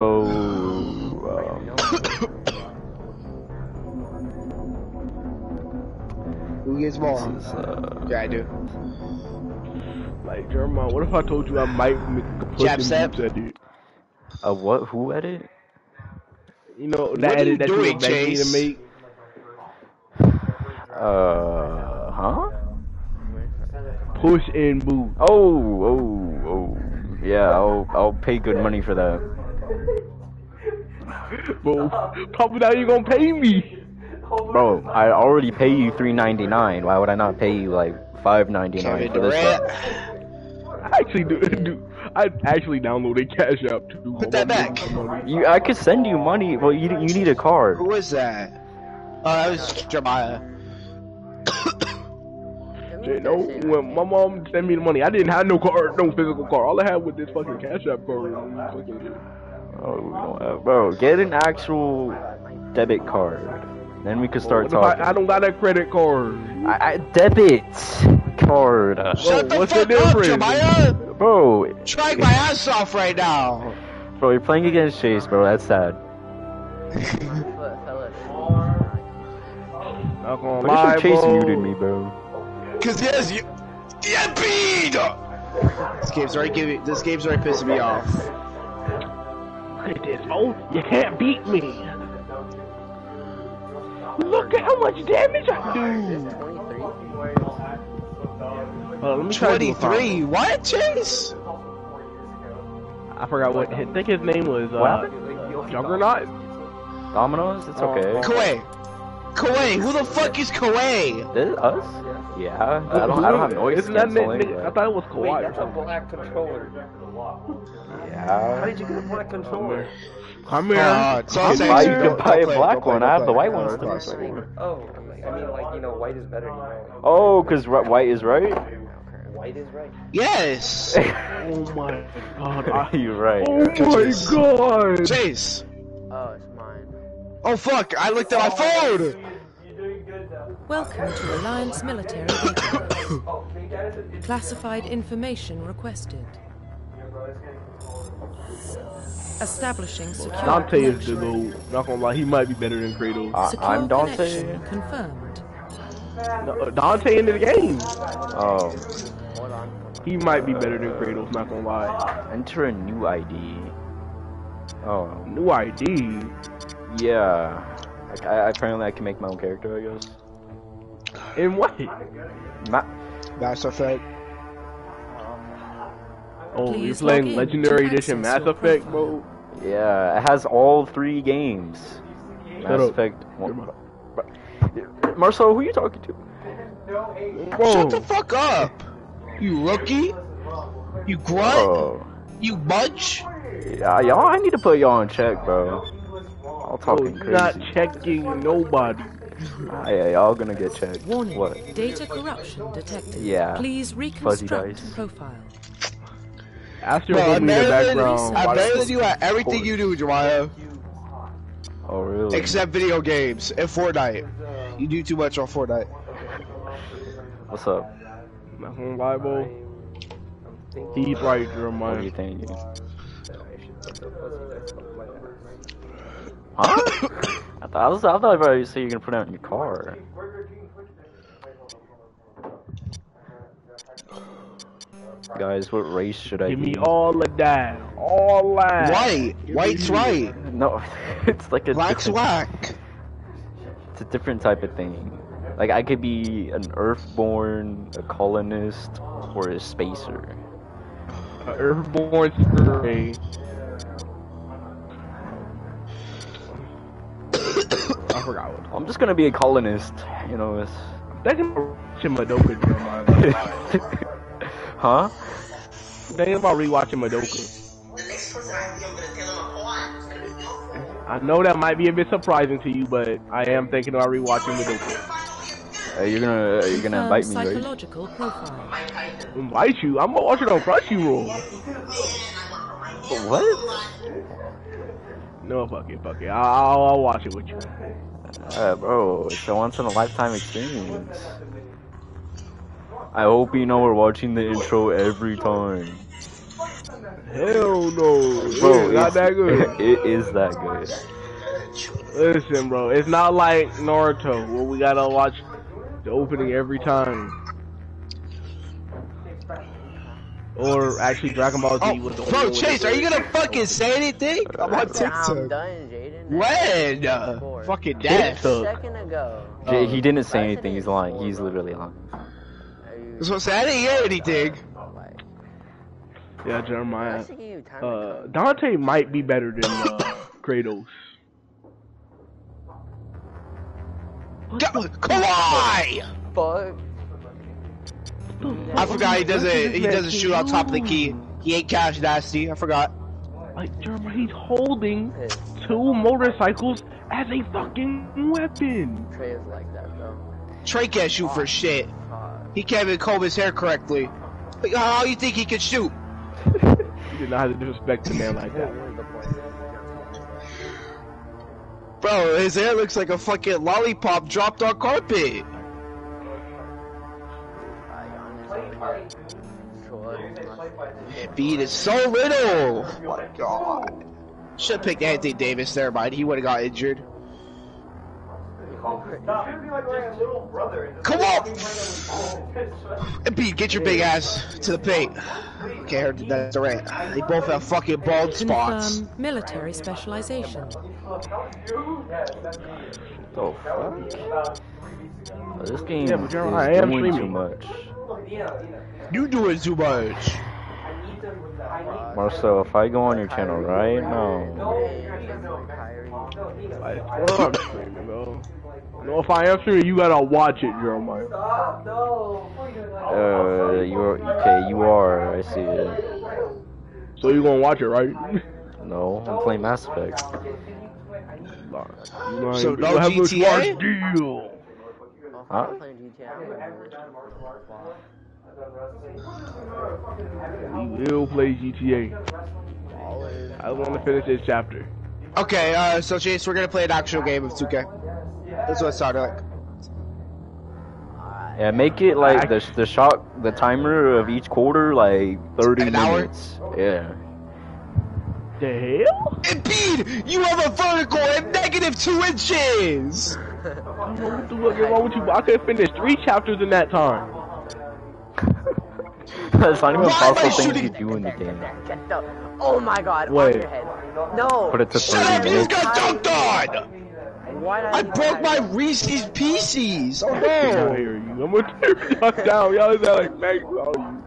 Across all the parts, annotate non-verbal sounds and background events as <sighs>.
um, Who gets more? uh, Yeah, I do. Like Jeremiah, what if I told you I might make a push edit? a what? Who edit? You know What that you edit that doing, you were me to Chase? make. Uh, huh? Push and boot. Oh, oh, oh. Yeah, I'll I'll pay good money for that. <laughs> But probably now you're gonna pay me. Bro, I already pay you three ninety nine. Why would I not pay you like five ninety nine Kevin for this? Durant. stuff? I actually do. <laughs> do I actually downloaded Cash App too. Put that back. You, I could send you money. Well, you you need a card. Who was that? Oh, that was Jeremiah. You know, when my mom sent me the money, I didn't have no card, no physical card. All I had was this fucking Cash App card. Fucking- Oh, we don't have, bro, get an actual debit card. Then we could start What if talking. I, I don't got a credit card. I, I, debit card, uh, Shut the what's fuck the up, difference? Jeremiah! bro. Trying my ass off right now. Bro, you're playing against Chase, bro. That's sad. Not gonna Pretty lie, sure Chase bro. muted me, bro. Cause yes, you, yeah, beat. This game's already giving. This game's already pissing me off. Look at this, you can't beat me. Look at how much damage I do. Uh, let me try to do a count. Twenty-three. What, Chase? I forgot what. I think his name was What uh, Juggernaut. Dominoes? It's okay. Kawhi. Kawhi. Who the fuck is Kawhi? This us? Yeah. I don't. I don't have noise Isn't that canceling. nigga? I thought it was Wait, Kawhi. that's a black controller. Yeah. How did you get a black controller? Come here. Uh, it's all You can buy, you can buy a black play, one. go I have the white one still. Oh, I mean, like, you know, white is better, you know. Oh, cause white is right. White is right. Yes. <laughs> Oh my god. Are <laughs> You're right. Oh my god. Chase. Oh, it's mine. Oh fuck! I looked at my phone. Welcome to Alliance Military Database. <coughs> Classified information requested. Establishing secure Dante is the connection. goat. Not gonna lie, he might be better than Kratos. I, Secure I'm Dante. connection confirmed. No, uh, Dante in the game. Oh, He might be better than Kratos. Not gonna lie. enter a new ID. Oh, New ID. Yeah. Like, I, apparently, I can make my own character. I guess. In what? Ma- Mass Effect. Oh, you're playing Legendary Edition access Mass your Effect, bro. yeah, it has all three games. Shut Mass up. Effect. One, Marcel, who are you talking to? Bro, Shut the fuck up. You rookie. You grunt. You munch. yeah, y'all. I need to put y'all in check, bro. All bro, talking you're crazy. not checking nobody. Ah, yeah, y'all gonna get checked. Warning. What? Data corruption detected. Yeah. Please Fuzzy reconstruct profile. Ask your Bro, I'm homie in the better than, background. I'm better than you at everything you do, Jeremiah. Oh, really? Except video games and Fortnite. You do too much on Fortnite. What's up? My home Bible. He's right, What do you think? Huh? <coughs> I thought I was. I thought about you say you're gonna put it in your car. Guys, what race should I Give be? me all of that. All that. White. White's right. No, <laughs> it's like a Black's different, whack. it's a different type of thing. Like I could be an Earthborn, a colonist, or a spacer. Uh, Earthborn I forgot what. I'm just gonna be a colonist. You know, it's. Thinking about watching Madoka, Jeremiah. <laughs> huh? Thinking about rewatching Madoka. I know that might be a bit surprising to you, but I am thinking about rewatching Madoka. Uh, you're gonna you're gonna invite me, right? psychological profile. Invite you? I'm gonna watch it on Crunchyroll. What? No, fuck it, fuck it. I'll, I'll watch it with you. Uh, bro, it's a once in a lifetime experience. I hope you know we're watching the intro every time. Hell no. Bro, It's not that good. It is that good. Listen, bro, it's not like Naruto where we gotta watch the opening every time. Or actually Dragon Ball Z Oh, with the bro, old- Chase, are you gonna fucking say anything? I'm on I'm TikTok. done, Jaden. When? Uh, fucking TikTok. death. Took. A second ago. J- Oh. he didn't say anything. He's lying. He's literally lying. Are you, That's what I'm. I didn't hear anything. Yeah, Jeremiah. should give you time Uh, to come. Dante might be better than uh, <laughs> Kratos. Go- Come on! Fuck. I forgot he doesn't. He doesn't shoot on top of the key. He ain't cash nasty. I forgot. Like Jeremiah, he's holding two motorcycles as a fucking weapon. Trey is like that, though. Trey can't shoot for shit. He can't even comb his hair correctly. Like, How you think he can shoot? <laughs> You did not have to disrespect a man like that. what is the point? Bro, his hair looks like a fucking lollipop dropped on carpet. Honestly, Beat is so little. Oh my god. Should have picked Anthony Davis. there, mind. He would have got injured. Come on! Embiid, get your big ass to the paint. Okay, I heard that's Durant. They both have fucking bald spots. Confirm military specialization. Oh fuck. Oh, this game Yeah, but you're is right, I am doing too streaming. much. You doing too much. Marcel, if I go on your channel right now, Like, well, I'm streaming, though. No, if I am streaming, you gotta watch it, Jeremiah. uh, you're okay. You are. I see it. So you gonna watch it, right? No, I'm playing Mass Effect. You So ain't- no you have a GTA? smart deal. Huh? playing GTA. I'm remember this. We will play GTA. I want to finish this chapter. Okay, uh, so Chase, we're gonna play an actual game of 2K. That's what it sounded like. Yeah, make it like the the shot the timer of each quarter like 30 An hour? minutes. Yeah. The hell? Embiid, you have a vertical of negative two inches. <laughs> I don't know what the fuck is wrong with you, but I could finish three chapters in that time. <laughs> That's not even Why possible thing shooting- to do in the game. Oh my god, Wait. on your head. No. Put it to Shut up, 30 you just got dunked on. Why did I broke my Reese's Pieces. Oh I hear you. I'm gonna tear y'all down. Y'all sound like Max all you.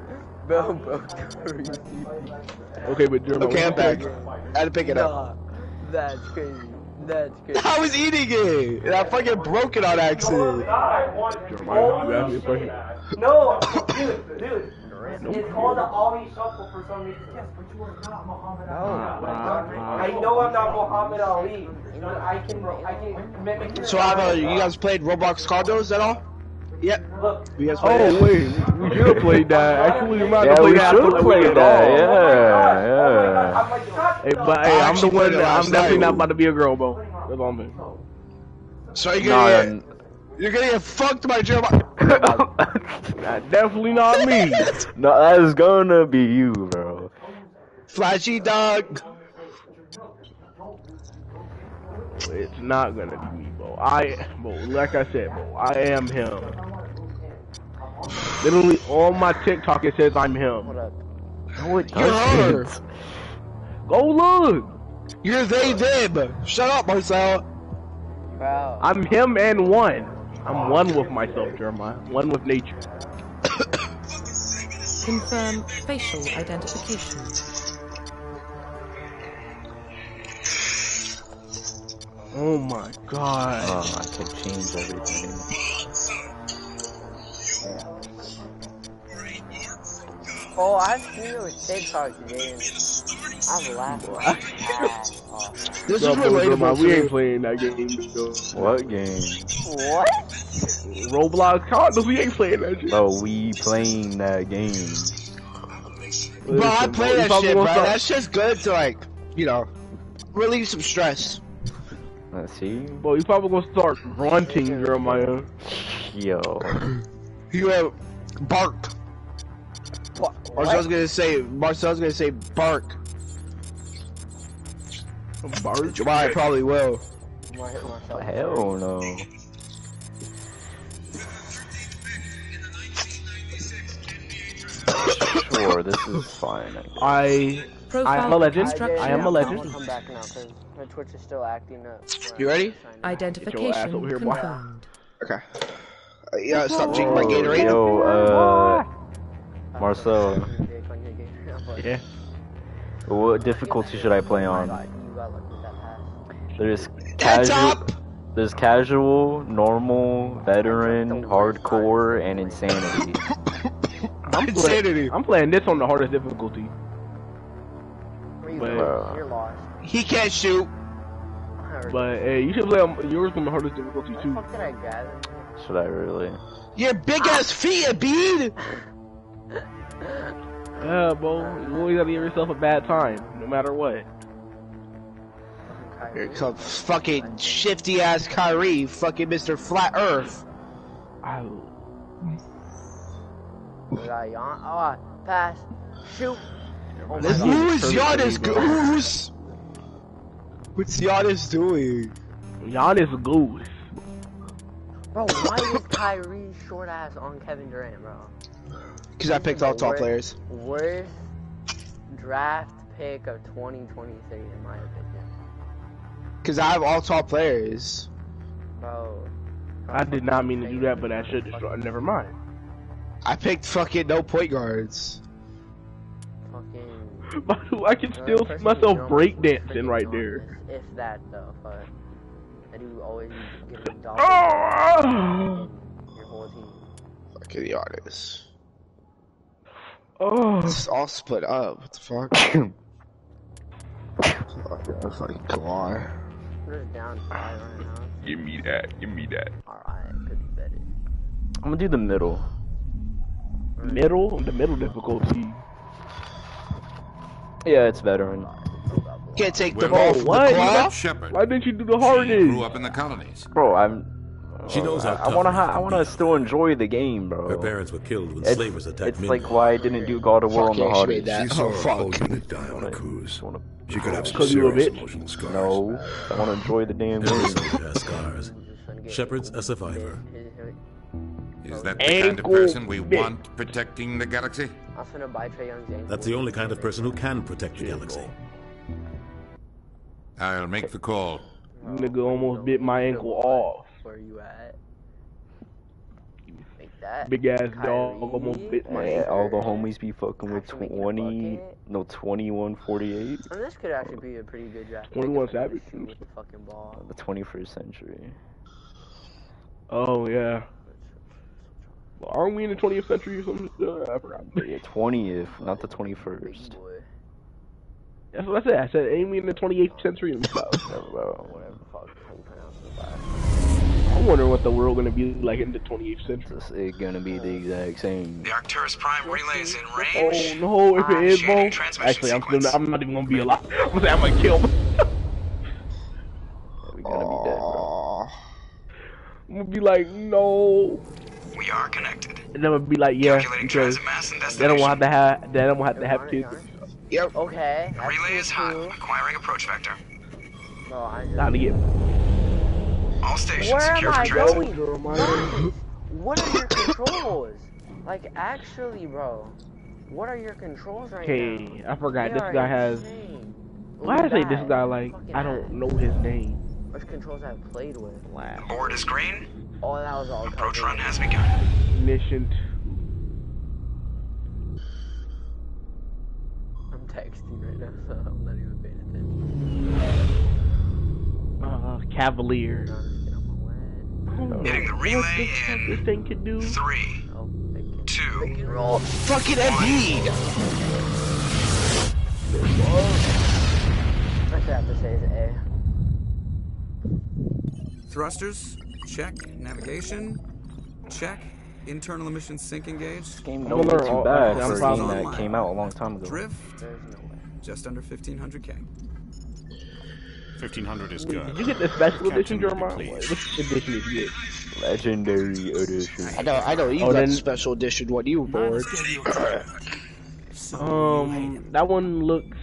Bro, bro. Okay, but Jeremiah. Okay, I'm back. I had to pick it up. Nah, that's crazy. That's <laughs> crazy. I was eating it, and I fucking broke it on accident. Jeremiah, you asked me a question. No, dude, dude. It's called the Ali Shuffle for some reason. Yes, but you are not Muhammad Ali. I know I'm not Muhammad Ali, but I can, I can mimic your So, have uh, you guys played Roblox Condos at all? Yep. Look, You guys played Oh it? wait, we should have played that. Actually, we might have Yeah, played we that should after the play weekend. that. Oh. Yeah, yeah. I'm like, shut Hey, the but hey, I I'm the one. That, I'm definitely not about to be a girl, bro. That's all I'm. So you're Nah, gonna get, you're gonna get fucked by Jeremiah. <laughs> Nah, definitely not me. <laughs> no, that's gonna be you, bro. Flashy dog. It's not gonna be me, bro. I, bro, like I said, bro, I am him. Literally, all my TikTok it says I'm him. What up? No, it You're her. doesn't. Go look. You're they them. Shut up, Marcel. Bro. I'm him and one. I'm oh, one with myself, Jeremiah. One with nature. Confirm facial identification. Oh my god. Oh, I can change everything. Oh, I've seen those TikToks, dude. I'm laughing my ass off. This No, is bro, Jeremiah, relatable. we ain't playing that game. Bro. What game? What? Roblox condoms, we ain't playing that shit. Bro, we playing that game. Bro, I play you that probably shit, bro. gonna start- That shit's good to like, you know, relieve some stress. Let's see. Bro, you probably gonna start grunting, Jeremiah. Yo. <clears throat> You have bark. Marcel's gonna say. Marcel's gonna say bark. Barge. Jabari probably will. Hell no. Sure, this is fine. I. I I am a legend. construction I am a I'll legend. come back now because my Twitch is still acting up. You ready? Identification over here, boy. confirmed. Okay. Uh, yeah, stop drinking my Oh, Gatorade. Yo, uh, Marcel. Yeah. what difficulty should I play on? You got lucky with that pass. There's casual, there's casual, normal, veteran, hardcore, and insanity. <coughs> I'm playing. Insanity. I'm playing this on the hardest difficulty. Where But- going? He can't shoot. But hey, you should play on yours on the hardest difficulty too. fuck did I gather? Should I really? Your big ass feet, Embiid. <laughs> Yeah, bro. You always gotta give yourself a bad time, no matter what. Here comes fucking shifty ass Kyrie, fucking Mr. Flat Earth. I, We got Jan. Oh, pass. Shoot. Oh This god. Who is perfect Giannis? for me, bro. Who's? What's Giannis doing? Giannis Goose. Bro, why is Kyrie short ass on Kevin Durant, bro? Because I picked all top Worst- players. Worst draft pick of 2023, in my opinion. Because I have all top players. Bro. I did not mean to do that, but I should just never mind. I picked fucking no point guards. Fucking. <laughs> But I can still see person myself who breakdancing right there. If that though, fuck. I do always get a double Oh! in your whole team. Fucking Giannis. Oh, It's all split up. What the fuck? oh, fucking come on. We're just down five right now. give me that. Give me that. Alright, could be better. I'm gonna do the middle. Middle, the middle difficulty. Yeah, it's veteran. Can't take the Well, ball what? the Why didn't you do the She grew hardest? up in the colonies. Bro, I'm. She oh, knows how I, I wanna. it is Ha- to I wanna still enjoy the game, bro. Her parents were killed when It's, slavers attacked it's men. like why I didn't do God of War Fuck on the yeah, she made hardest. that. She saw Oh, her fuck. whole unit die on a Wanna- cruise. just wanna- She could have some 'Cause you a serious emotional scars. No, I want to enjoy the damn game. soldier has scars. I'm just trying to get Shepard's a survivor. his- his- Is that the kind of person we bit. want protecting the galaxy? I'm finna buy Trae Young's ankle. That's the only kind of person who can protect the galaxy. I'll make the call. Nigga almost bit my ankle off. Where you at? Make that. Big ass dog almost bit my Yeah, all the homies be fucking with Actually making a 20, no 21, 48. And this could actually be a pretty good draft. 21 pick if I Savage. shoot with the fucking ball. The 21st century. Oh yeah. Well, aren't we in the 20th century or something? Uh, I forgot. Yeah, 20th, not the 21st. Big. That's what I said. I said, ain't we in the 28th century and <laughs> stuff? Whatever, bro, whatever. Fuck, how you pronounce it? I'm wondering what the world gonna be like in the 28th century. This is gonna be the exact same. The Arcturus Prime relay is in range. Oh range. no, if it is, bro. Actually, I'm still sequence. not, I'm not even gonna be alive. <laughs> I'm gonna I'm gonna kill. him. <laughs> We gonna be dead, bro. Aw. I'm gonna be like, no. We are connected. And then I'm gonna be like, yeah, because transit mass and they don't destination. have to have, they don't have to have kids. Yep. Okay. The relay is hot. Acquiring approach vector. Bro, I just... Not to get. All stations Where am secure for I transit. going? What? What are your controls? Like, actually, bro. What are your controls right now? Okay, I forgot. They This are guy has. insane. Why I say this guy like Fucking I don't ass. know his name. Which controls I've played with. Laugh. Board is green. Oh, that was all Approach covered. run has begun. Ignition. I'm texting right now, <laughs> so I'm not even paying attention. Uh, Cavalier. I'm just getting on my way. Hitting the relay the in this thing could do? three, Oh, thank you. two, Fucking Embiid. I should have to say is A. Thrusters, check. Navigation, check. Internal emission sink engaged. This game I'm don't look too bad I'm for a game that came out a long time ago. Drift, There's no way. just under 1500k. 1500 is Did you get the special edition, Captain, Jeremiah? please. Which edition did you get? Legendary edition. I know. I know. You Oh, got the special edition one. You <coughs> were bored. Um, that one looks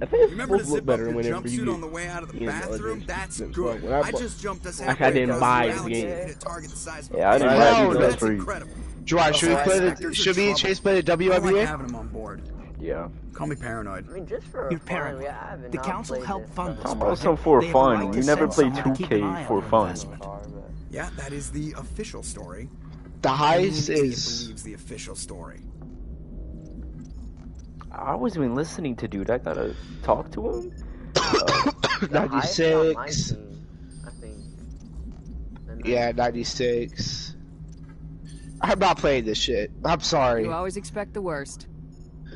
I think it's Remember to supposed to look better whenever you jumpsuit on the way out of the you know, bathroom? That's the- good. when I I bought- just jumped us Like, I didn't across buy the the galaxy game. and hit a target the size of a Yeah, I didn't football. buy it these That's for free. incredible. Gerard, should we Alright, play the Spectres are should me and trouble. Chase play the I don't like WNBA? having them on board. Yeah. Call me paranoid. I mean, just for You're paranoid. we The council helped fund this project. also for They fun. right You never play someone to keep an eye 2K for the fun. investment. Yeah, that is the official story. The Only highest idiot is believes the official story. I wasn't even listening to dude. I gotta talk to him. <coughs> The highest on my 96. team, I think. Yeah, 96. I'm not playing this shit. I'm sorry. You always expect the worst.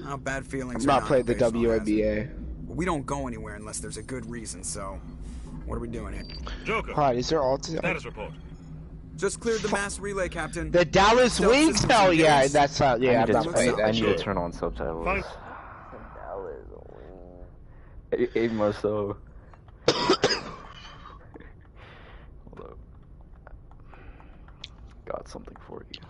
Oh, bad feelings. I'm are not playing the occupational hazard. WNBA. We don't go anywhere unless there's a good reason. So, what are we doing here? Joker, Hi, is there all status report. Just cleared the mass relay, Captain. The Dallas Stealth Wings? systems Hell yeah, that's not. I Yeah, I'm need, not to, playing I, I need to turn on subtitles. Fine. That was a win. It, it must though. Hold up. Got something for you.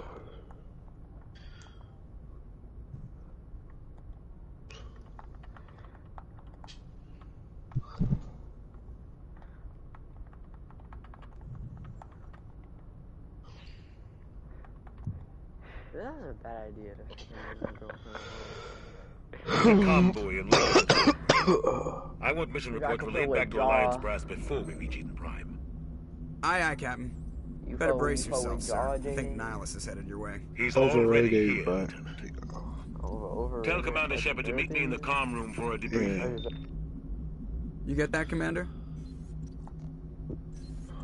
That was a bad idea to fucking make my convoy in I want mission We gotta report relayed back to Alliance Brass before we reach Eden Prime. Aye, aye, Captain. You Better brace you yourself, sir. I think JD? Nihlus is headed your way. He's already here. but Over, over. Tell Commander Shepard to meet me in the comm room for a debrief. Yeah. You get that, Commander?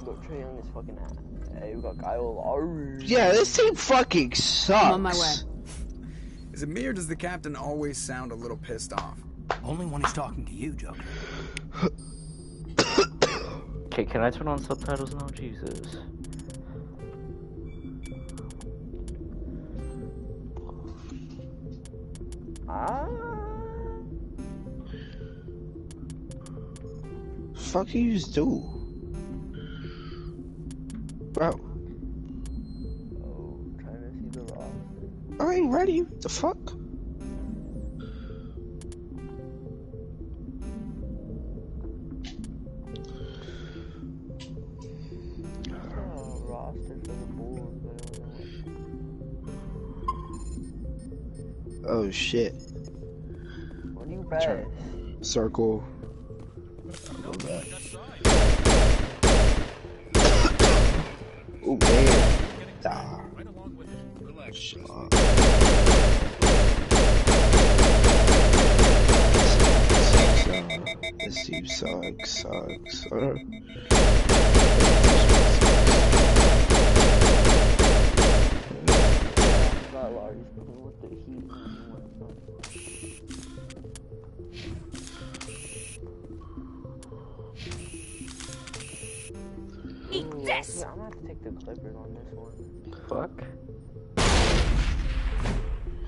Look, Trae Young is fucking ass. Hey, we got Kyle Lowry. Yeah, this team fucking sucks. I'm on my way. Is it me or does the Captain always sound a little pissed off? Only when he's talking to you, Joker. Okay, can I turn on subtitles now? Jesus. Ah. Fuck you just do? Bro, Oh, trying to see the roster. I ain't ready. The fuck? Oh, roster for the Bulls, but I don't know. Oh shit. What do you press? Circle. Ooh, man. Ah. Shit. This team sucks, sucks. Heat. Eat this! Yeah, I'm gonna have to take the Clippers on this one. Fuck.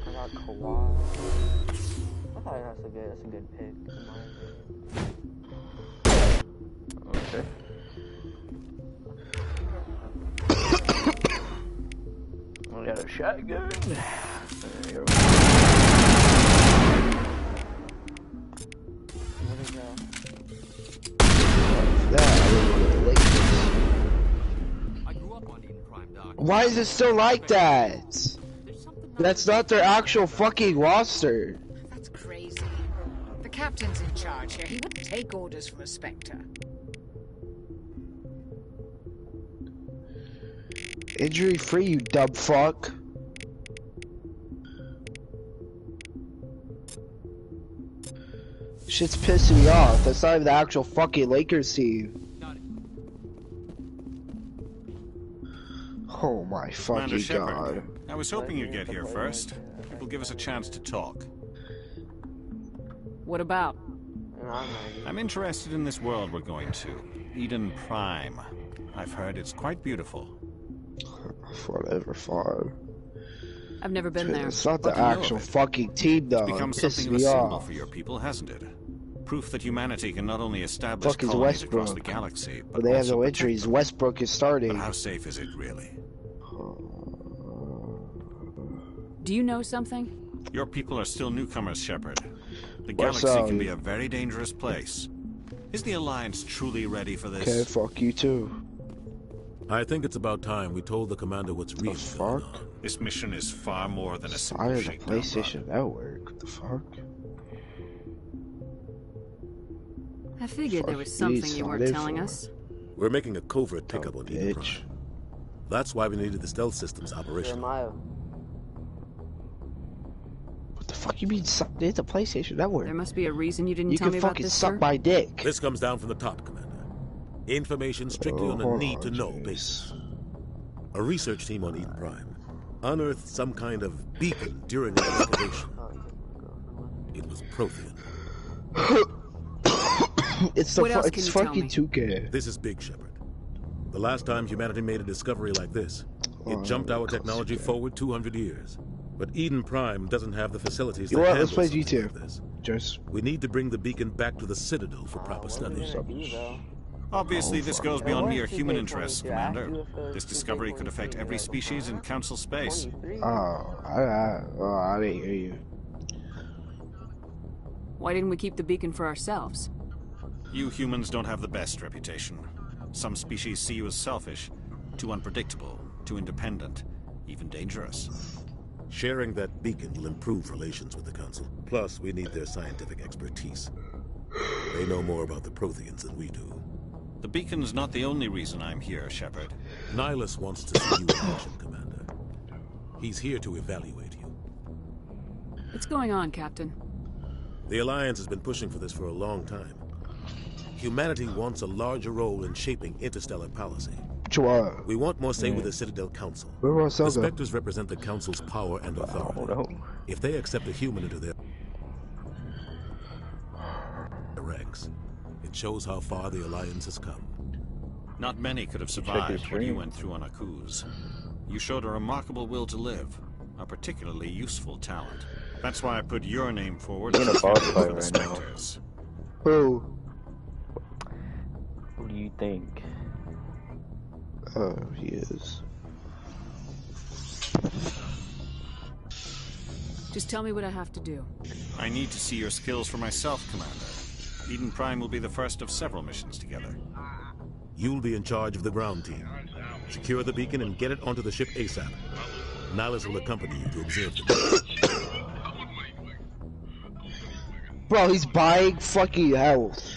I got Kawhi. I thought that's a good, that's a good pick. In my opinion. Okay. <coughs> I got a shotgun. There you go. Why is it still like that? That's not their actual fucking roster. That's crazy. The captain's in charge here. He wouldn't take orders from a Spectre. Injury free, you dumb fuck. Shit's pissing me off. That's not even the actual fucking Lakers team. Oh my Commander fucking Shepard, god. I was hoping you'd get here first. It will give us a chance to talk. What about? I'm interested in this world we're going to. Eden Prime. I've heard it's quite beautiful. Whatever, fine. I've never been there. It's not the But you know actual fucking team though. It's become It something of a me symbol off. for your people, hasn't it? Proof that humanity can not only establish Fuck is colonies across the galaxy, but But they have also no protect injuries. Westbrook is starting. But how safe is it really? Do you know something? Your people are still newcomers, Shepard. The What's galaxy up? can be a very dangerous place. Is the Alliance truly ready for this? Okay, fuck you too. I think it's about time we told the commander what's really going fuck? on. This mission is far more than a simple Fire the shakedown. PlayStation Network. What the fuck? I figured there was something you weren't telling for us. We're making a covert pickup oh, on Eden bitch. Prime. That's why we needed the stealth systems operational. Jeremiah. What the fuck you mean suck it's a PlayStation Network? There must be a reason you didn't You tell me about this. fucking this, suck sir. my dick. This comes down from the top, Commander. Information strictly Oh, on a need-to-know basis. A research team on Eden Prime unearthed some kind of beacon during an excavation. It was Prothean. <coughs> it's the What fu- else it's can you tell fucking me? Toucan. This is Big Shepard. The last time humanity made a discovery like this, it jumped our technology forward 200 years. But Eden Prime doesn't have the facilities You to know handle Let's play something GTA. like this. Just We need to bring the beacon back to the Citadel for proper studies. Obviously, this goes beyond mere human interests, Commander. you if it was This discovery could affect every species in Council space. oh, I, I, oh, I didn't hear you. Why didn't we keep the beacon for ourselves? You humans don't have the best reputation. Some species see you as selfish, too unpredictable, too independent, even dangerous. Sharing that beacon will improve relations with the Council. Plus, we need their scientific expertise. They know more about the Protheans than we do. The beacon's not the only reason I'm here, Shepard. Nihlus wants to see you in action, Commander. He's here to evaluate you. What's going on, Captain? The Alliance has been pushing for this for a long time. Humanity wants a larger role in shaping interstellar policy. Chua. We want more say with the Citadel Council. Where was The Spectres represent the Council's power and oh, authority. If they accept a human into their ranks, it shows how far the Alliance has come. Not many could have survived what you went through on Akuze. You showed a remarkable will to live, a particularly useful talent. That's why I put your name forward He's in as a boss fight for the right now. Spectres. Who? Who do you think? Oh, he is. Just tell me what I have to do. I need to see your skills for myself, Commander. Eden Prime will be the first of several missions together. You'll be in charge of the ground team. Secure the beacon and get it onto the ship ASAP. Nihlus will accompany you to observe the Bro, he's buying fucking health.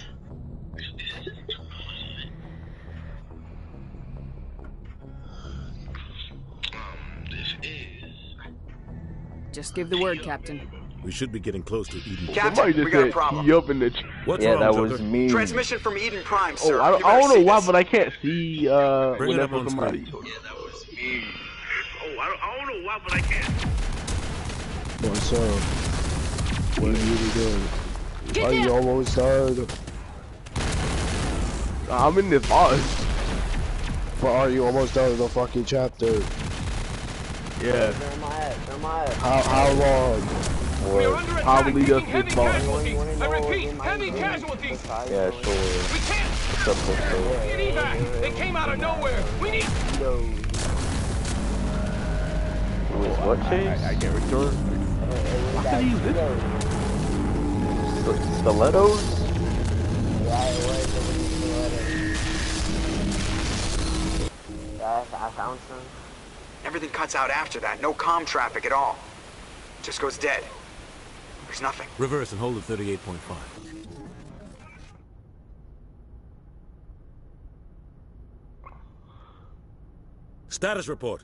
Just give the word, Captain. We should be getting close to Eden. Somebody just we got a problem. he up in the. What's yeah, wrong, that Joker? was me. Transmission from Eden Prime, sir. Oh, I don't, I don't know why, this. but I can't see uh Bring it up whenever on somebody. screen. Oh, I don't, I don't know why, but I can't. What's up? What are you doing? Are you almost done? I'm in this boss. But are you almost done with the fucking chapter? Yeah. Jeremiah, Jeremiah. How how uh, long? Or probably just this boss. I repeat, heavy casualties. Yeah, sure. We can't What's up, what's up? get evac. They came out of nowhere. We need. It was what chase? I, I can't return. Hey, How can you use this? Stilettos? Yeah, it was. It was Yeah, I, I found some. Everything cuts out after that. No comm traffic at all. Just goes dead. There's nothing. Reverse and hold at 38.5. Status report.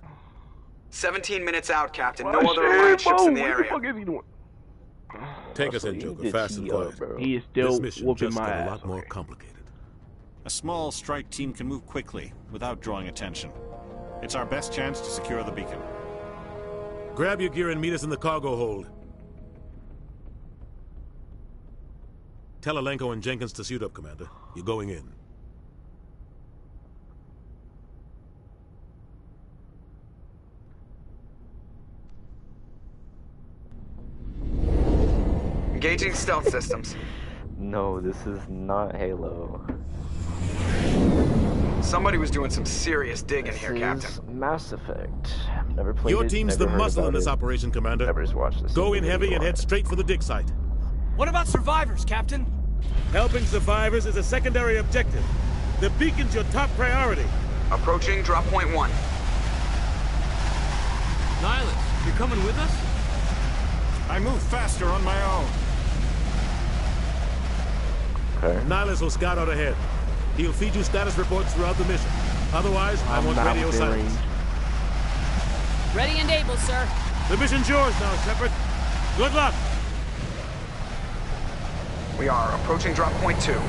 17 minutes out, Captain. No other shit, Alliance ships in the what area. the fuck is he doing? Take us in, Joker, did fast and quiet. bro. He is still this mission whooping just my got a ass. lot more complicated. A small strike team can move quickly without drawing attention. It's our best chance to secure the beacon. Grab your gear and meet us in the cargo hold. Tell Alenko and Jenkins to suit up, Commander. You're going in. Engaging stealth systems. <laughs> No, this is not Halo. Somebody was doing some serious digging here, Captain. is Mass Effect. Never played Your it, team's the never heard muzzle in this it. operation, Commander. Never just watched this. Go in heavy and head straight for the dig site. What about survivors, Captain? Helping survivors is a secondary objective. The beacon's your top priority. Approaching drop point one. Nihlus, you're coming with us? I move faster on my own. Okay. Nihlus will scout out ahead. He'll feed you status reports throughout the mission. Otherwise, I I'm want radio within silence. Ready and able, sir. The mission's yours now, Shepard. Good luck. We are approaching drop point two.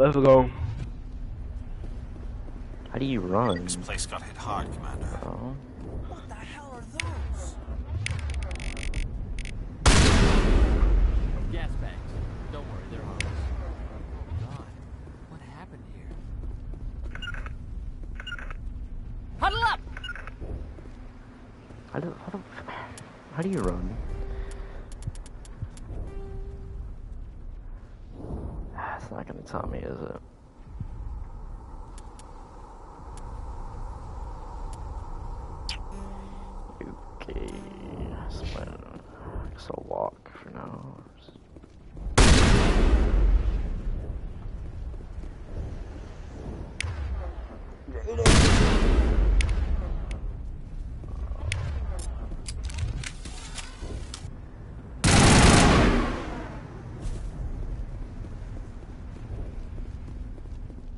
Let's go. How do you run? This place got hit hard, Commander. Oh. Gas bags. Don't worry, they're harmless. Oh God, what happened here? Huddle up! How do, how do, how do you run? Me, is it? Okay, so I guess I'll walk for now.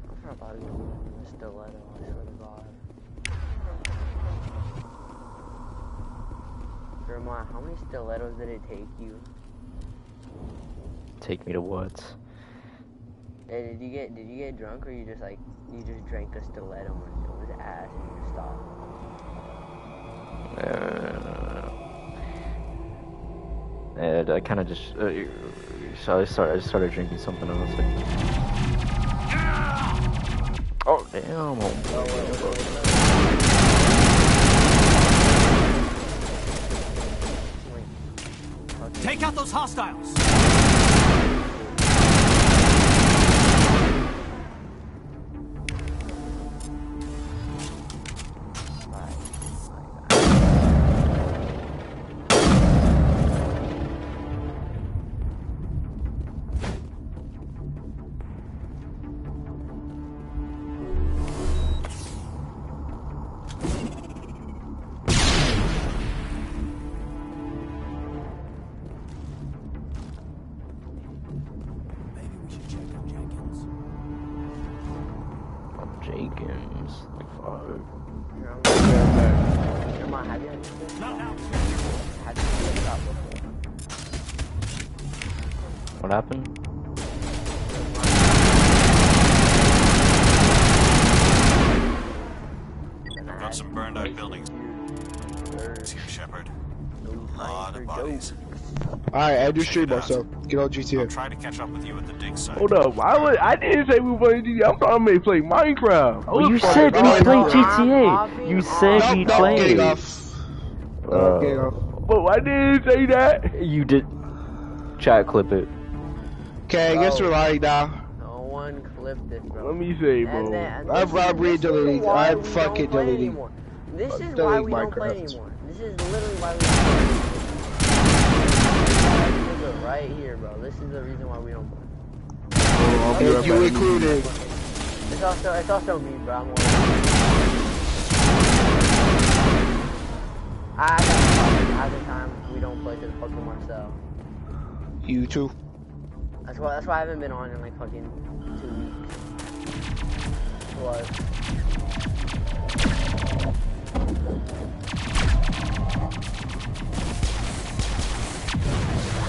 I'm not about to go in the stiletto, I swear to God. Jeremiah, how many stilettos did it take you? Take me to what? Hey, did you get did you get drunk or you just like you just drank a stiletto and it was ass and you just stopped? Uh, and I kind of just, uh, so I started, I started drinking something else. Like, damn! Take out those hostiles! What happened? Got some burned out buildings. Here, Shepard. A lot of bodies. Alright, I do stream myself. Get on I'll GTA. try to catch up with you at the dig site. Hold up. Why would I didn't say we played GTA. I'm talking about play Minecraft. I Well, you said we Minecraft. played GTA. You said No, we no, played. Getting off. Uh. But I didn't say that. You did. Chat clip it. Okay, I guess we're lying now. No one clipped this, bro. Let me say, bro. And then, and I'm- this is- I'm this is re-deleting. why we don't fucking play deleting. anymore. This I'm is why deleting we don't play anymore. This is literally why we don't play. This is right here, bro. This is the reason why we don't play. I'll be right you included. It's also it's also me, bro. I'm worried. I got half the time we don't play to the fucking Marcel. You too. That's why that's why I haven't been on in like fucking two weeks. Plus.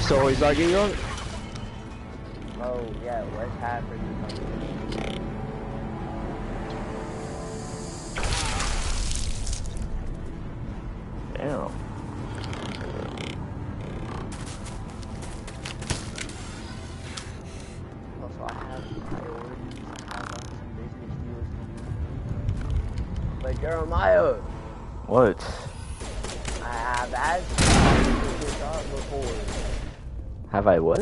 So he's not getting on? Oh yeah, West Hafford. Damn. Also, I have priorities. I have uh, some business deals. But Jeremiah, What? I have asked you to before. Have I what?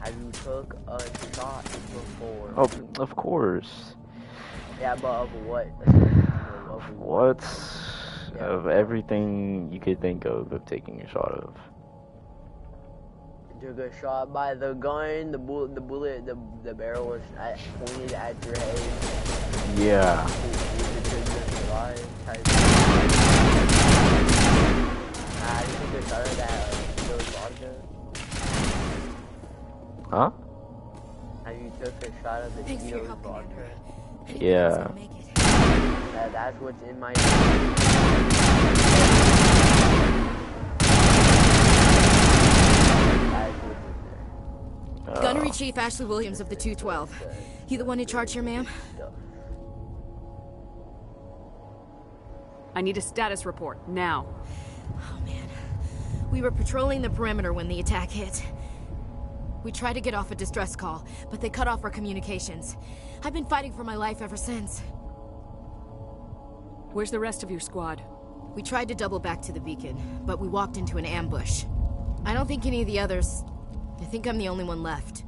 Have you took a shot before? Oh, of course. Yeah, but of what? of <sighs> What? Of everything you could think of of taking a shot of. took a shot by the gun, the bullet, the bullet, the the barrel was at, pointed at your head. Yeah. You took a shot, type. Ah, you took a shot of that uh, those vodka. Huh? Have you took a shot of the Tito's vodka? Yeah. That, that's what's in my. Gunnery Chief Ashley Williams of the 212. You the one in charge here, ma'am? I need a status report, now. Oh, man. We were patrolling the perimeter when the attack hit. We tried to get off a distress call, but they cut off our communications. I've been fighting for my life ever since. Where's the rest of your squad? We tried to double back to the beacon, but we walked into an ambush. I don't think any of the others... I think I'm the only one left.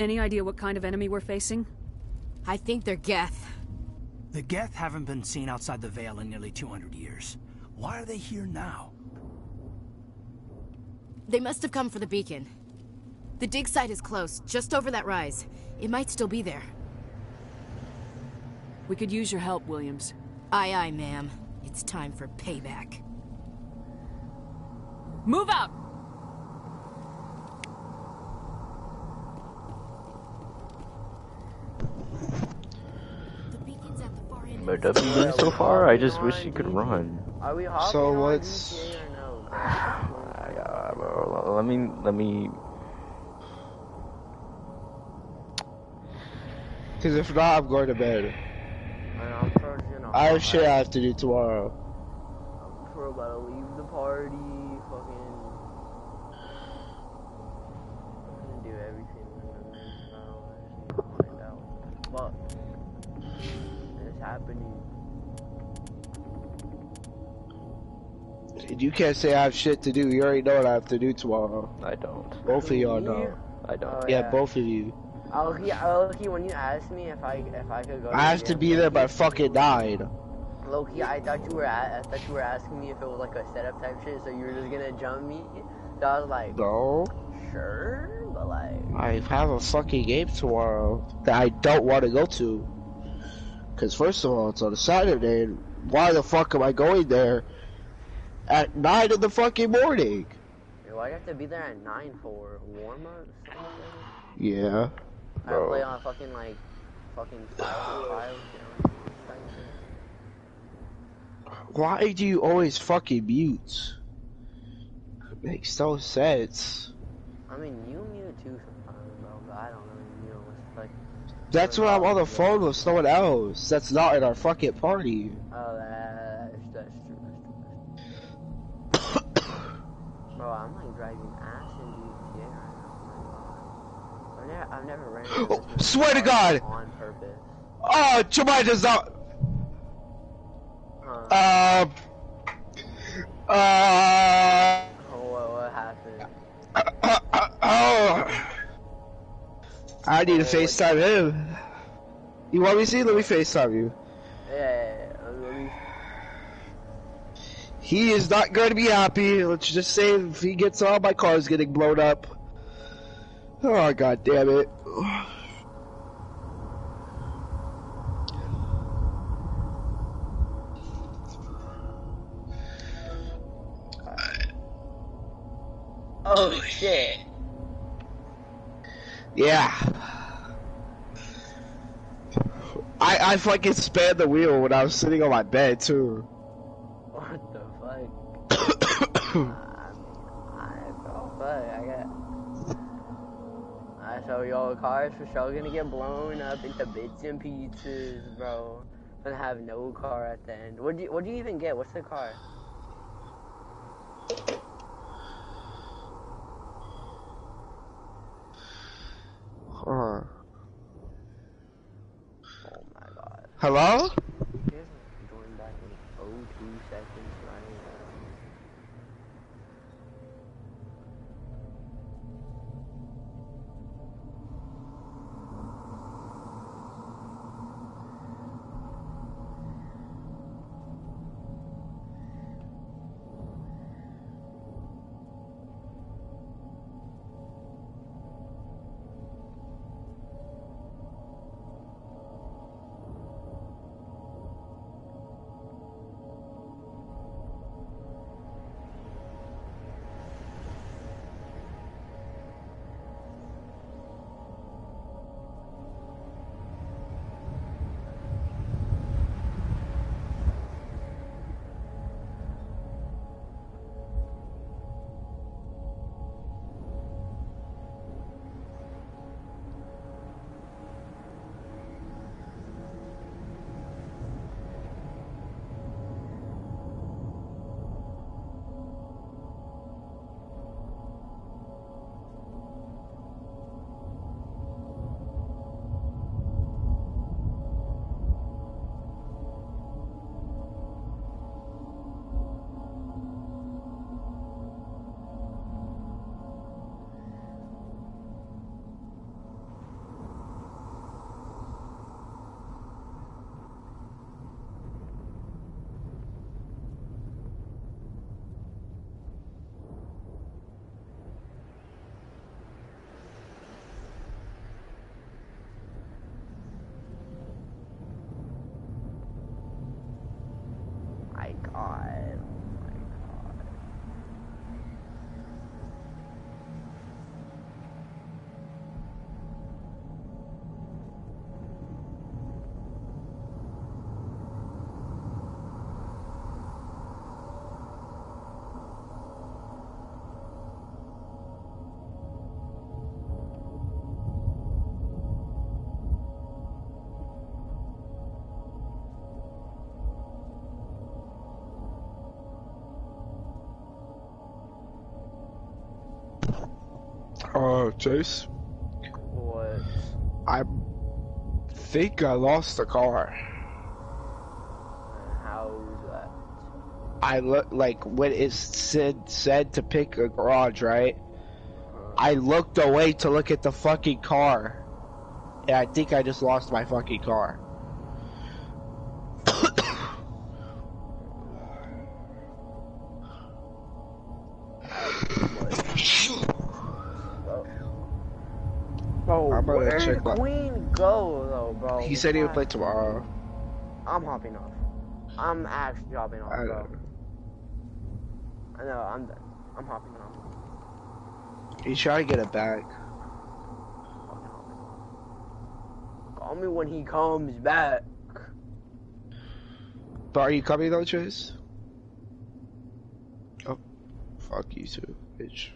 Any idea what kind of enemy we're facing? I think they're Geth. The Geth haven't been seen outside the Veil in nearly 200 years. Why are they here now? They must have come for the beacon. The dig site is close, just over that rise. It might still be there. We could use your help, Williams. Aye, aye, ma'am. It's time for payback. Move out! But W doing so far? I just wish you could run. Are we So on what's- no? Uh, <sighs> let me let me. Cause if not, I'm going to bed. And I'm charging a I have shit I have to do tomorrow. We're about to leave the party, fucking, fucking do everything in the next round. I just need to find out what the fuck is happening. You can't say I have shit to do. You already know what I have to do tomorrow. I don't. Both of y'all know. Oh, I don't. Oh, yeah, yeah. both of you. Oh, Loki, Loki, oh, when you asked me if I if I could go, to I have to be there by fucking nine. Loki, I thought you were at, I thought you were asking me if it was like a setup type shit, so you were just gonna jump me. So I was like, No. sure, but like, I have a fucking game tomorrow that I don't want to go to. Cause first of all, it's on a Saturday. And why the fuck am I going there at nine in the fucking morning? why do you have to be there at nine for warm ups? Yeah. I play on fucking like, fucking five, five, you know. Why do you always fucking mute? makes no sense. I mean, you mute too sometimes, bro, but I don't really mute with like, That's when I'm on the phone with someone else. That's not in our fucking party. oh, that's, I've never, ran <gasps> Oh, swear to God! on purpose. Oh, Jemai does not. Um. Uh. Oh, what, what happened? <coughs> Oh. I need to FaceTime him. You want me to see? Let me FaceTime you. Yeah, yeah, yeah, me- He is not going to be happy. Let's just say if he gets all my cars getting blown up. Oh god damn it. Oh shit. Yeah. I I fucking spanned the wheel when I was sitting on my bed too. So your cars for sure gonna get blown up into bits and pieces, bro. Gonna have no car at the end. What do you What do you even get? What's the car? Huh. Oh my god. Hello? Oh, Chase. What? I think I lost the car. How's that? I look like when it said said to pick a garage, right? Uh-huh. I looked away to look at the fucking car, and I think I just lost my fucking car. Gonna where check did my- Queen go though, bro? He said he would play tomorrow. I'm hopping off. I'm actually hopping off, I bro. know. I know, I'm done. I'm hopping off. He's trying to get it back. Call me when he comes back. But are you coming though, Chase? Oh, fuck you too, bitch.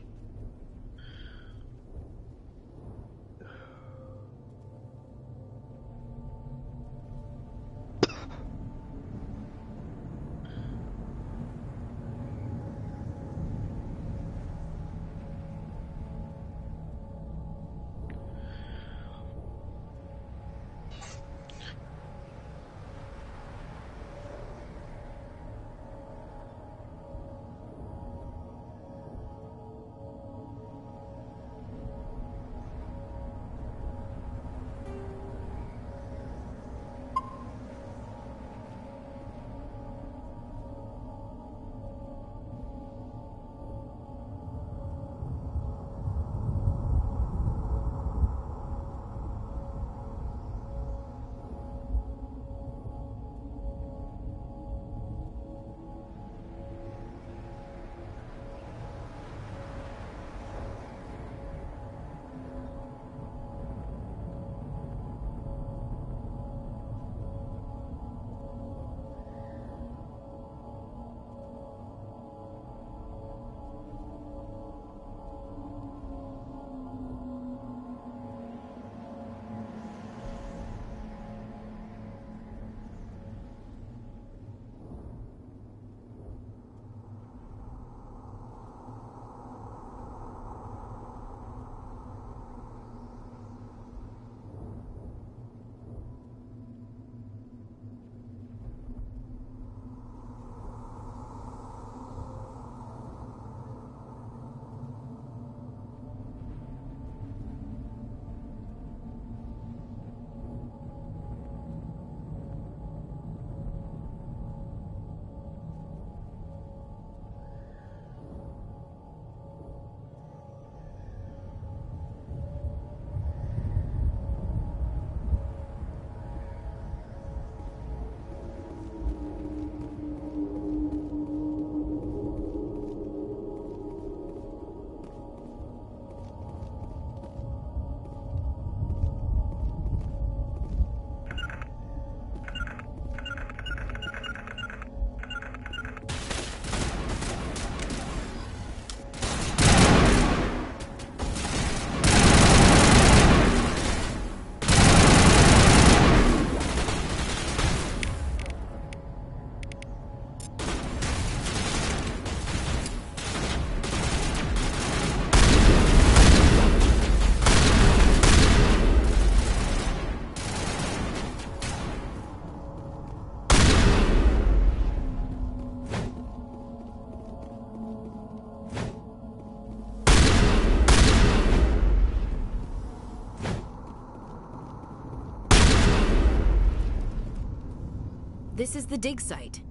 This is the dig site.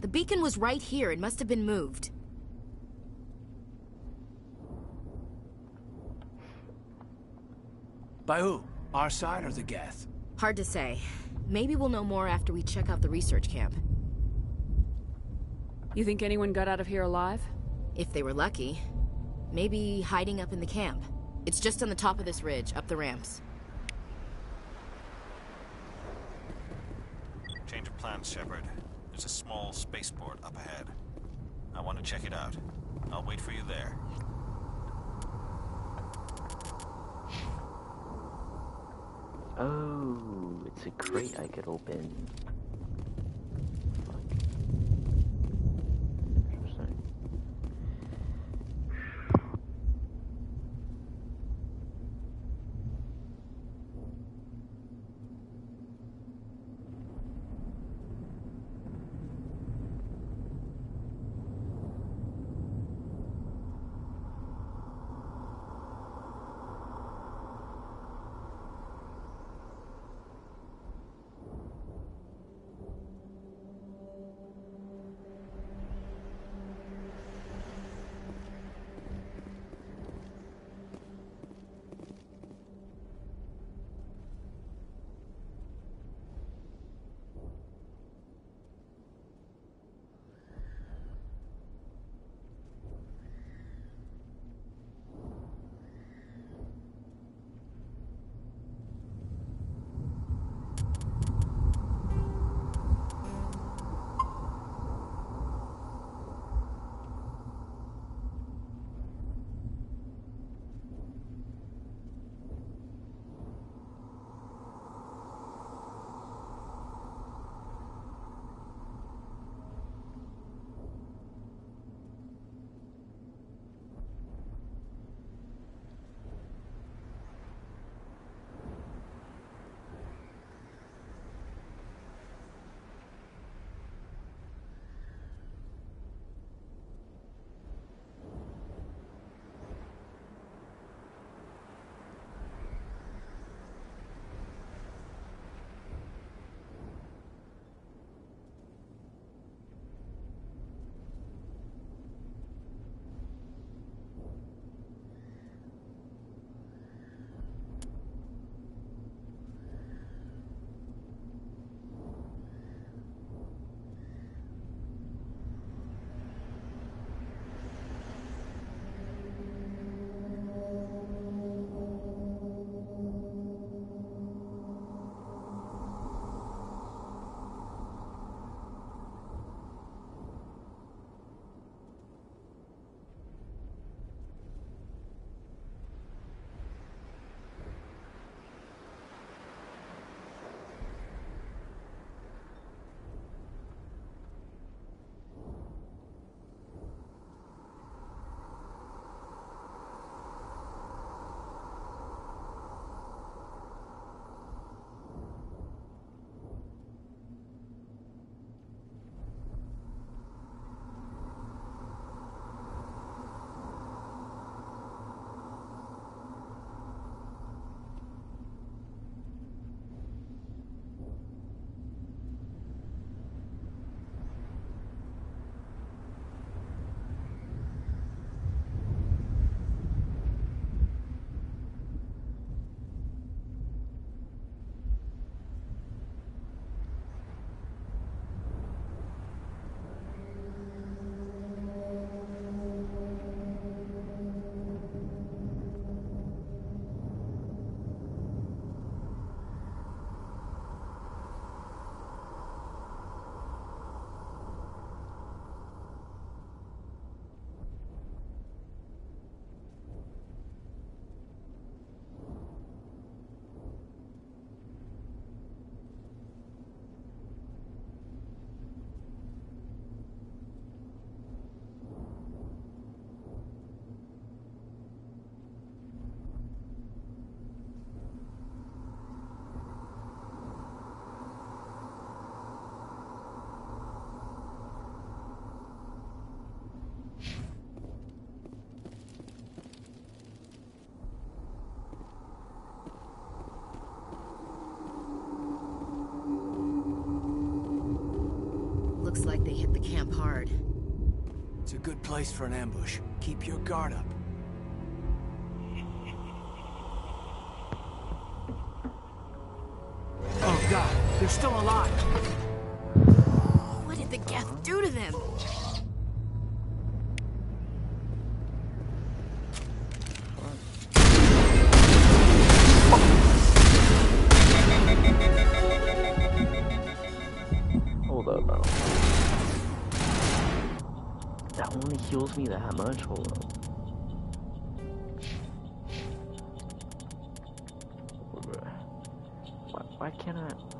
The beacon was right here. It must have been moved. By who? Our side or the Geth? Hard to say. Maybe we'll know more after we check out the research camp. You think anyone got out of here alive? If they were lucky. Maybe hiding up in the camp. It's just on the top of this ridge, up the ramps. Change of plans, Shepard. There's a small spaceport up ahead. I want to check it out. I'll wait for you there. Oh, it's a crate I could open. Like they hit the camp hard. It's a good place for an ambush. Keep your guard up. Oh god, they're still alive. What did the Geth do to them? Heals me that much? Hold on. Why, why can't I?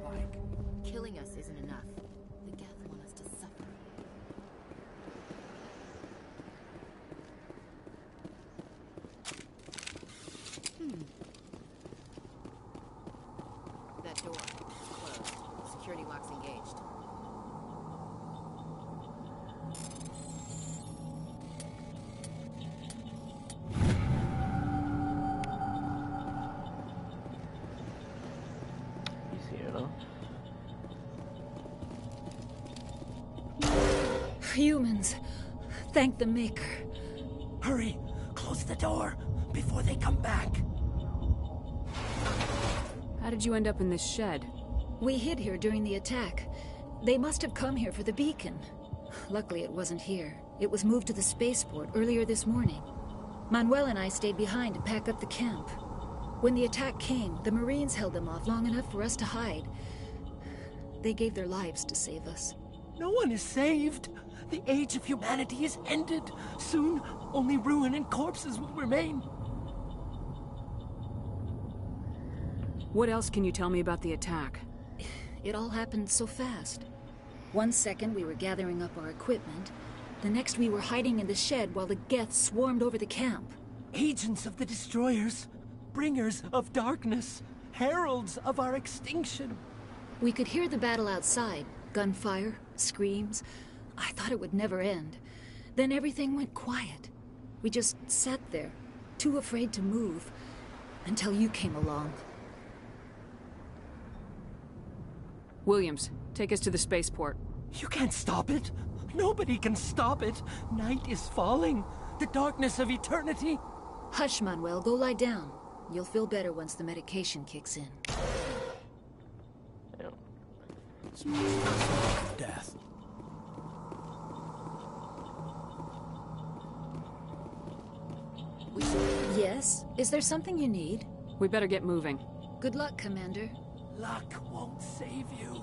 Spike. Killing us isn't enough. Humans. Thank the Maker. Hurry! Close the door before they come back. How did you end up in this shed? We hid here during the attack. They must have come here for the beacon. Luckily, it wasn't here. It was moved to the spaceport earlier this morning. Manuel and I stayed behind to pack up the camp. When the attack came, the Marines held them off long enough for us to hide. They gave their lives to save us. No one is saved. The age of humanity is ended. Soon, only ruin and corpses will remain. What else can you tell me about the attack? It all happened so fast. One second we were gathering up our equipment, the next we were hiding in the shed while the Geth swarmed over the camp. Agents of the destroyers, bringers of darkness, heralds of our extinction. We could hear the battle outside gunfire, screams. I thought it would never end. Then everything went quiet. We just sat there, too afraid to move, until you came along. Williams, take us to the spaceport. You can't stop it. Nobody can stop it. Night is falling. The darkness of eternity. Hush, Manuel. Go lie down. You'll feel better once the medication kicks in. Death. Yes? Is there something you need? We better get moving. Good luck, Commander. Luck won't save you.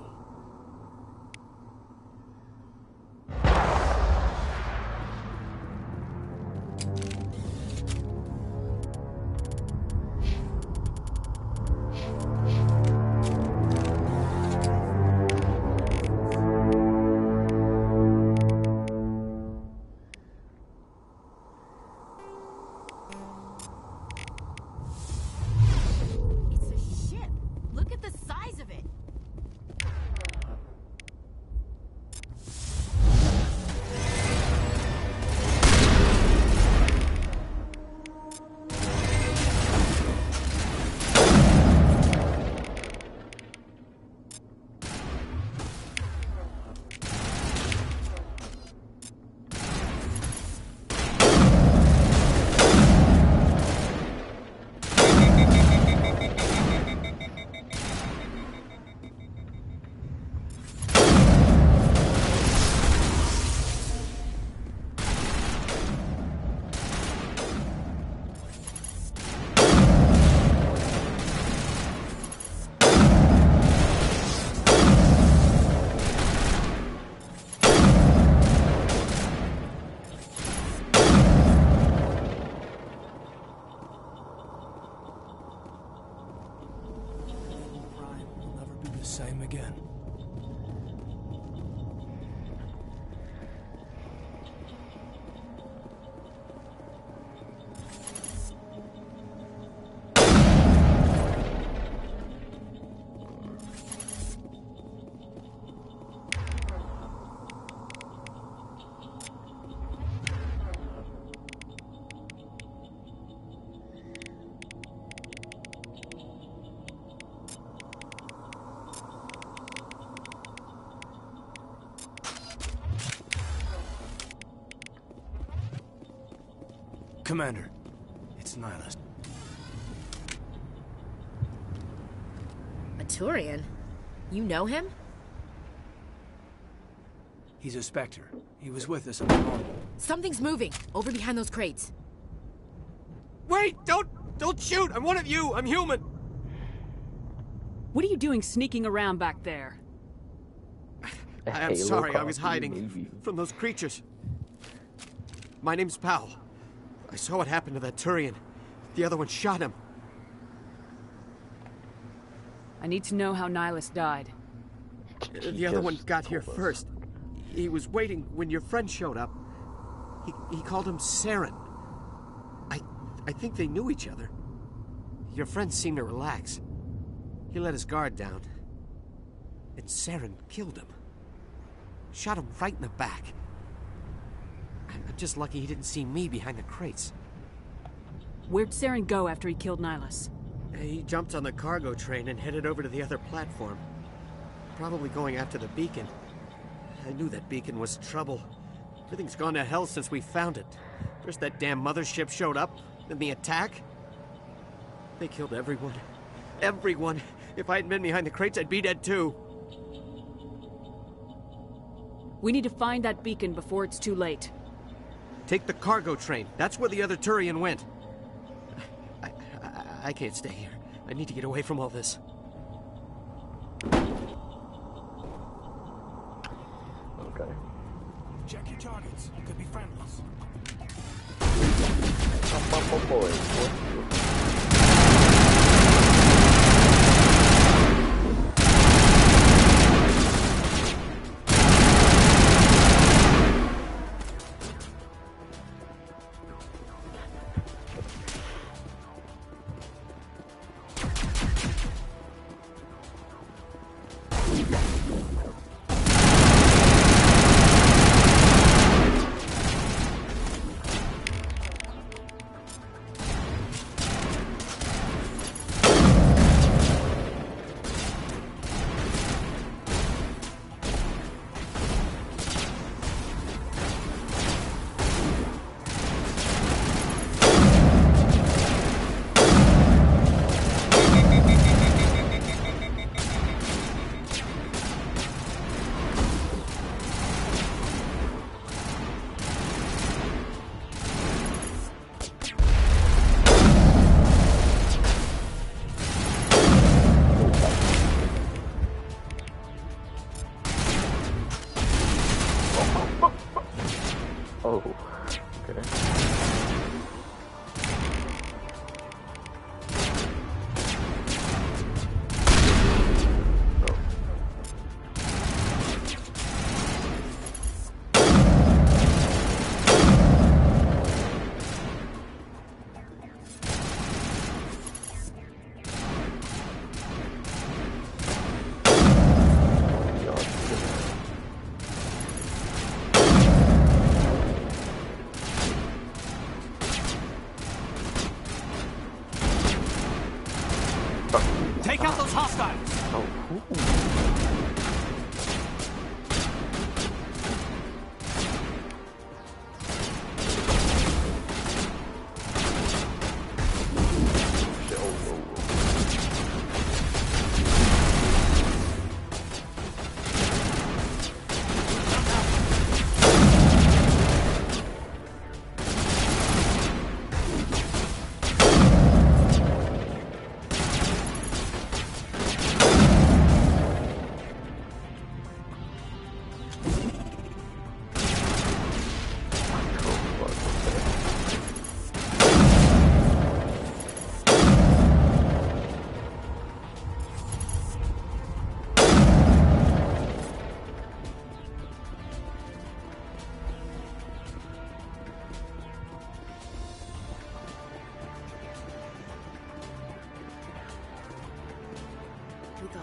Commander, it's Nihlus. Maturian? You know him? He's a Spectre. He was with us on the phone. Something's moving over behind those crates. Wait! Don't don't shoot! I'm one of you! I'm human! What are you doing sneaking around back there? <laughs> I'm sorry, I was hiding from those creatures. My name's Powell. I saw what happened to that Turian. The other one shot him. I need to know how Nihlus died. The other one got here first. He was waiting when your friend showed up. He, he called him Saren. I, I think they knew each other. Your friend seemed to relax. He let his guard down. And Saren killed him. Shot him right in the back. Just lucky he didn't see me behind the crates. Where'd Saren go after he killed Nihlus? He jumped on the cargo train and headed over to the other platform. Probably going after the beacon. I knew that beacon was trouble. Everything's gone to hell since we found it. First that damn mothership showed up, then the attack. They killed everyone. Everyone. If I hadn't been behind the crates, I'd be dead too. We need to find that beacon before it's too late. Take the cargo train. That's where the other Turian went. I, I, I can't stay here. I need to get away from all this.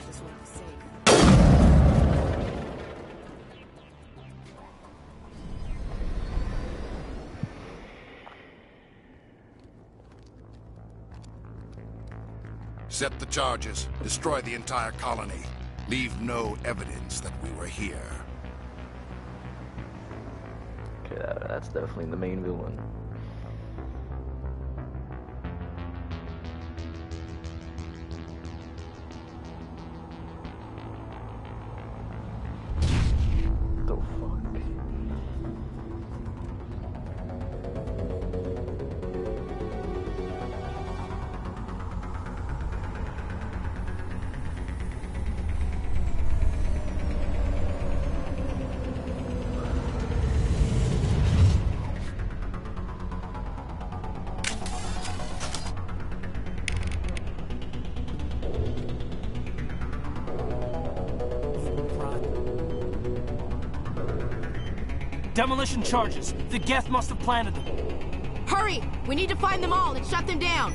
We thought one was safe. Set the charges. Destroy the entire colony. Leave no evidence that we were here. Okay, that, that's definitely the main villain. Charges. The Geth must have planted them. Hurry! We need to find them all and shut them down.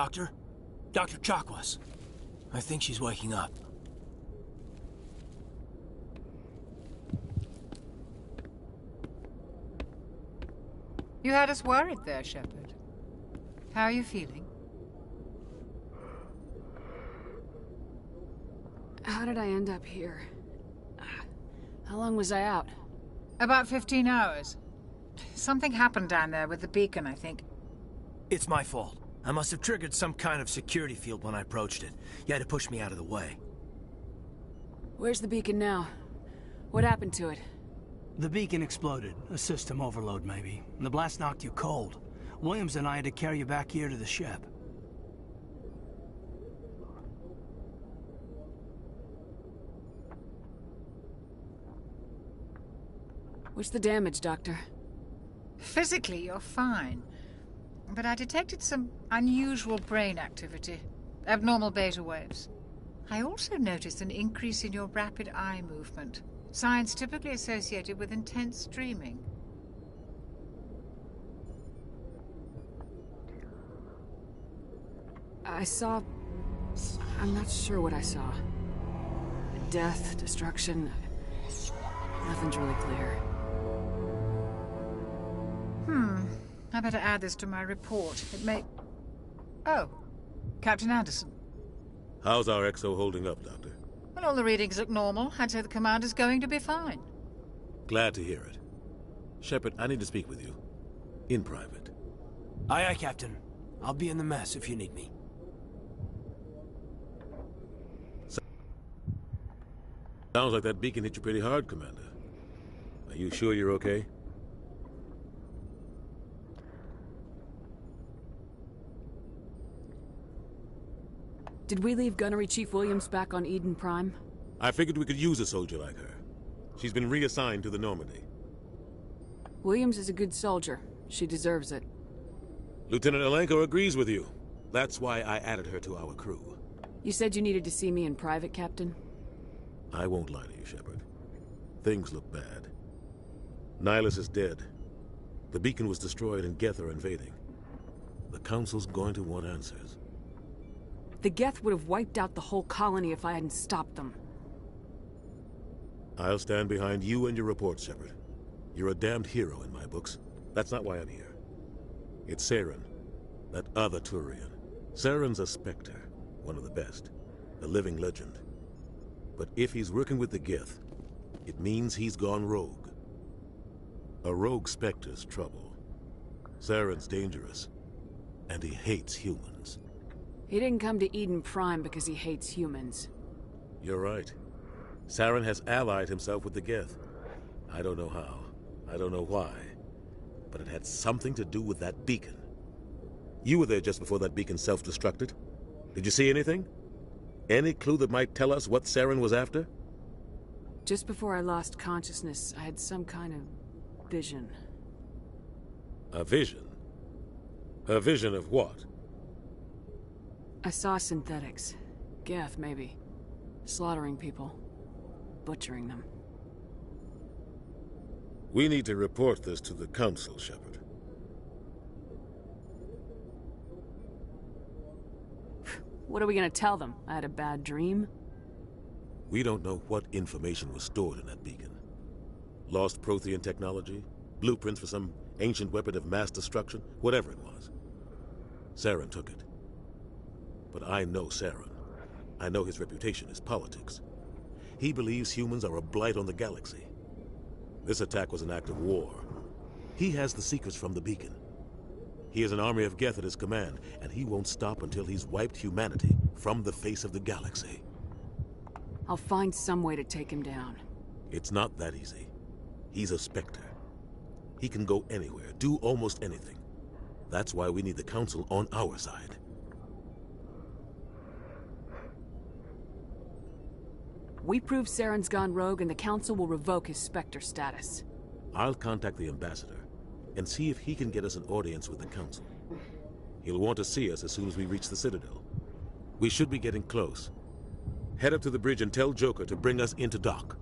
Doctor? Dr. Chakwas. I think she's waking up. You had us worried there, Shepard. How are you feeling? How did I end up here? How long was I out? About 15 hours. Something happened down there with the beacon, I think. It's my fault. I must have triggered some kind of security field when I approached it. You had to push me out of the way. Where's the beacon now? What happened to it? The beacon exploded. A system overload, maybe. The blast knocked you cold. Williams and I had to carry you back here to the ship. What's the damage, Doctor? Physically, you're fine. But I detected some unusual brain activity. Abnormal beta waves. I also noticed an increase in your rapid eye movement. Signs typically associated with intense dreaming. I saw... I'm not sure what I saw. Death, destruction... Nothing's really clear. Hmm. I better add this to my report. It may... Oh. Captain Anderson. How's our XO holding up, Doctor? Well, all the readings look normal. I'd say the commander's going to be fine. Glad to hear it. Shepard, I need to speak with you. In private. Aye, aye, Captain. I'll be in the mess if you need me. Sounds like that beacon hit you pretty hard, Commander. Are you sure you're okay? Did we leave Gunnery Chief Williams back on Eden Prime? I figured we could use a soldier like her. She's been reassigned to the Normandy. Williams is a good soldier. She deserves it. Lieutenant Alenko agrees with you. That's why I added her to our crew. You said you needed to see me in private, Captain? I won't lie to you, Shepard. Things look bad. Nihlus is dead. The beacon was destroyed and Geth are invading. The Council's going to want answers. The Geth would have wiped out the whole colony if I hadn't stopped them. I'll stand behind you and your report, Shepard. You're a damned hero in my books. That's not why I'm here. It's Saren, that other Turian. Saren's a Spectre, one of the best, a living legend. But if he's working with the Geth, it means he's gone rogue. A rogue Spectre's trouble. Saren's dangerous, and he hates humans. He didn't come to Eden Prime because he hates humans. You're right. Saren has allied himself with the Geth. I don't know how. I don't know why. But it had something to do with that beacon. You were there just before that beacon self-destructed. Did you see anything? Any clue that might tell us what Saren was after? Just before I lost consciousness, I had some kind of vision. A vision? A vision of what? I saw synthetics. Geth, maybe. Slaughtering people. Butchering them. We need to report this to the Council, Shepard. What are we gonna tell them? I had a bad dream? We don't know what information was stored in that beacon. Lost Prothean technology? Blueprints for some ancient weapon of mass destruction? Whatever it was. Saren took it. But I know Saren. I know his reputation is politics. He believes humans are a blight on the galaxy. This attack was an act of war. He has the secrets from the beacon. He has an army of Geth at his command, and he won't stop until he's wiped humanity from the face of the galaxy. I'll find some way to take him down. It's not that easy. He's a Spectre. He can go anywhere, do almost anything. That's why we need the Council on our side. We prove Saren's gone rogue and the Council will revoke his Spectre status. I'll contact the Ambassador and see if he can get us an audience with the Council. He'll want to see us as soon as we reach the Citadel. We should be getting close. Head up to the bridge and tell Joker to bring us into dock.